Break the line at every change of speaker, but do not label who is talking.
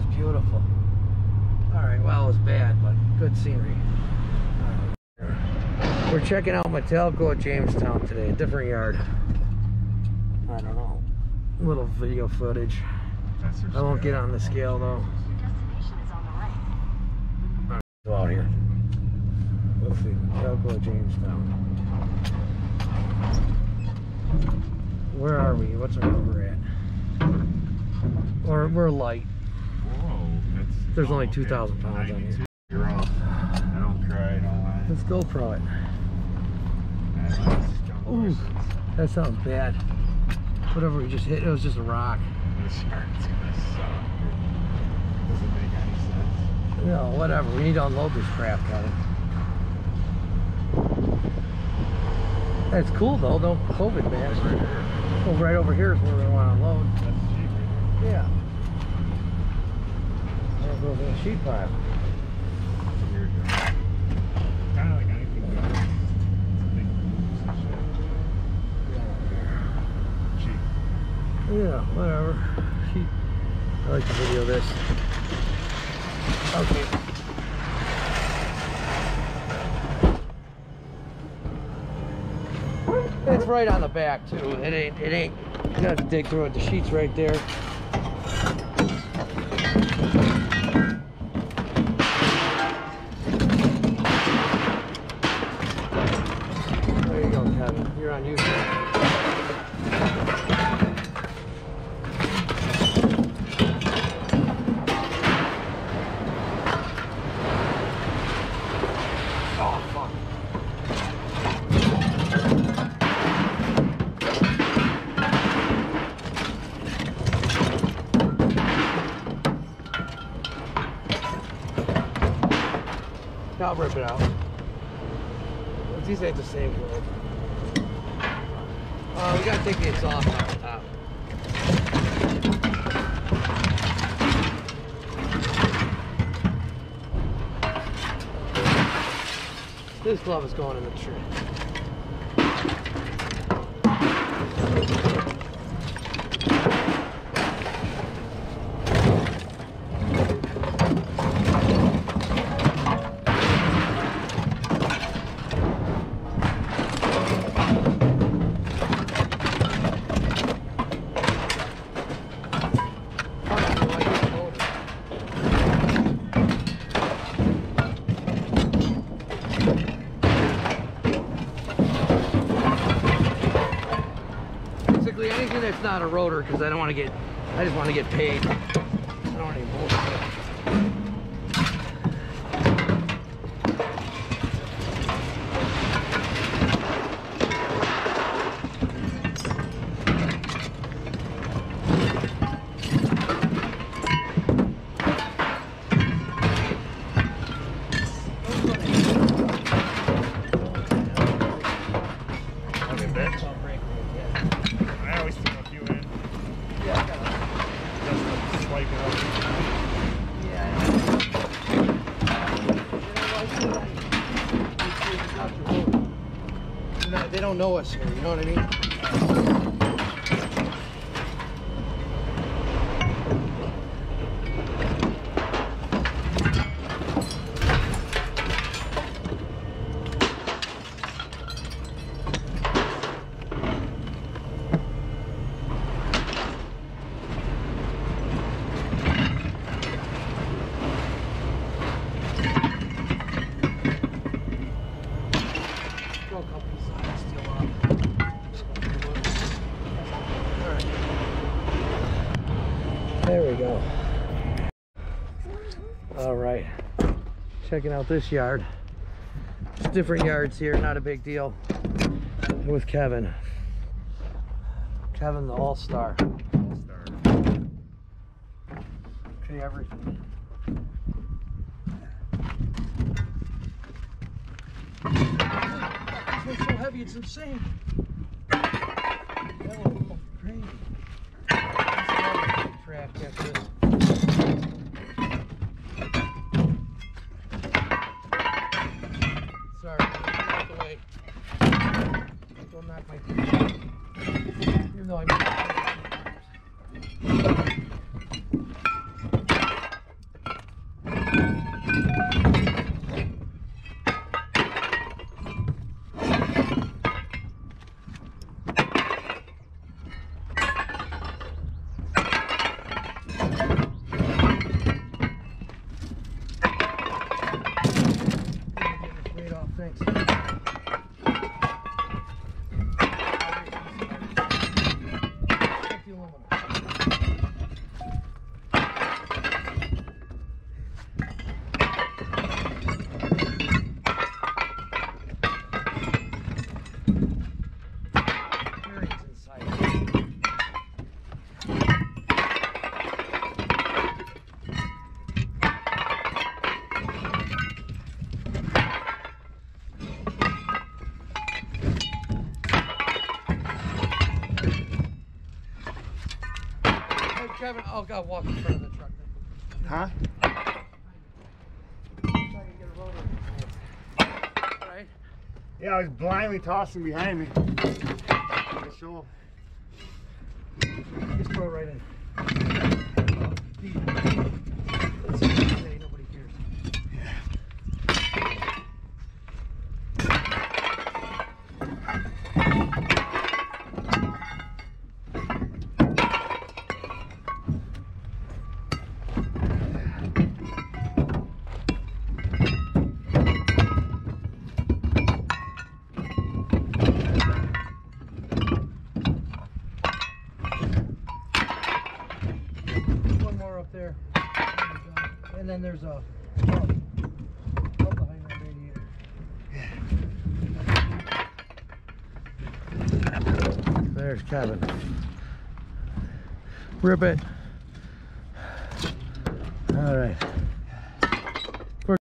it's beautiful. All right, well, it was bad, but good scenery. All right. We're checking out Metalico at Jamestown today, a different yard. I don't know, little video footage. I won't get on the scale though. Go out here. Let's see, Metalico at Jamestown. Where are we? What's our number at? Or we're light. There's
oh,
only
okay.
2,000 pounds on here.
You're off. I don't cry, I don't lie.
Let's GoPro it.
I like
Ooh.
horses.
That sounds bad. Whatever we just hit, it was just a rock.
This yard's gonna suck. Does it make any sense?
No, whatever. We need to unload this crap, Kevin. That's cool though, no COVID, man.
Right here.
Well, right over here is where we want to unload.
That's cheap right
Yeah. Sheet pile. Yeah, whatever. I like to video this. Okay. It's right on the back too. It ain't. It ain't. You have to dig through it. The sheet's right. There I'll rip it out. These ain't the same girl. Uh, we gotta take the exhaust off the top. This glove is going in the tree. That's not a rotor because I don't want to get, I just want to get paid.
Just to swipe it.
They don't know us here, you know what I mean? There we go. All right. Checking out this yard. Just different yards here, not a big deal. With Kevin. Kevin the All-Star.
All-star.
Okay, everything. It's so heavy, it's insane. That was crazy. Track after this. Sorry, out the way. Don't knock my teeth. Even though I Hey Kevin, oh, I'll go walk in front of the truck then.
Huh?
So I can get a rotor. Right?
Yeah, I was blindly tossing behind me. Like a show.
Just throw it right in. Then there's a pump. Behind that radiator. There's Kevin. Ribbit. All right.